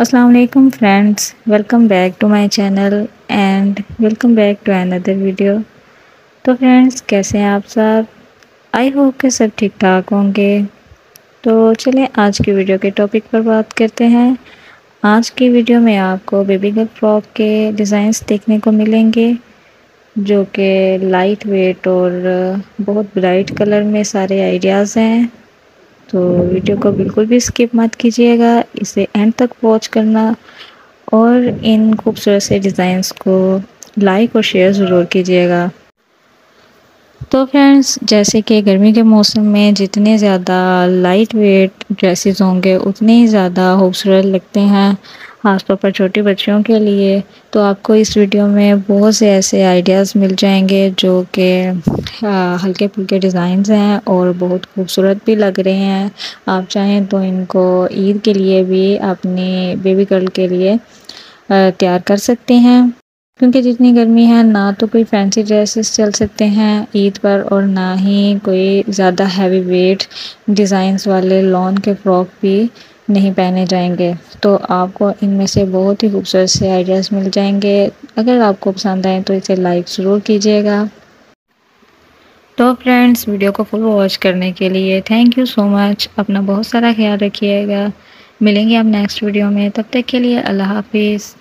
अस्सलाम वालेकुम friends welcome back to my channel and welcome back to another video तो friends कैसे हैं आप सब? आई होप के सब ठीक ठाक होंगे। तो चलें आज की वीडियो के टॉपिक पर बात करते हैं। आज की वीडियो में आपको बेबी गर्ल फ्रॉक के डिज़ाइंस देखने को मिलेंगे, जो कि लाइट वेट और बहुत ब्राइट कलर में सारे आइडियाज़ हैं। तो वीडियो को बिल्कुल भी स्किप मत कीजिएगा। इसे एंड तक वॉच करना और इन खूबसूरत से डिज़ाइंस को लाइक और शेयर ज़रूर कीजिएगा। तो फ्रेंड्स जैसे कि गर्मी के मौसम में जितने ज़्यादा लाइट वेट ड्रेसेस होंगे, उतने ही ज़्यादा खूबसूरत लगते हैं, ख़ासतौर पर छोटे बच्चियों के लिए। तो आपको इस वीडियो में बहुत से ऐसे आइडियाज़ मिल जाएँगे जो कि हल्के फुल्के डिज़ाइंस हैं और बहुत खूबसूरत भी लग रहे हैं। आप चाहें तो इनको ईद के लिए भी, अपनी बेबी गर्ल के लिए तैयार कर सकते हैं। क्योंकि जितनी गर्मी है, ना तो कोई फैंसी ड्रेसेस चल सकते हैं ईद पर और ना ही कोई ज़्यादा हैवी वेट डिज़ाइंस वाले लॉन के फ्रॉक भी नहीं पहने जाएँगे। तो आपको इनमें से बहुत ही खूबसूरत से आइडियाज़ मिल जाएँगे। अगर आपको पसंद आए तो इसे लाइक ज़रूर कीजिएगा। तो फ्रेंड्स वीडियो को फुल वॉच करने के लिए थैंक यू सो मच अपना बहुत सारा ख्याल रखिएगा। मिलेंगे आप नेक्स्ट वीडियो में। तब तक के लिए अल्लाह हाफिज़।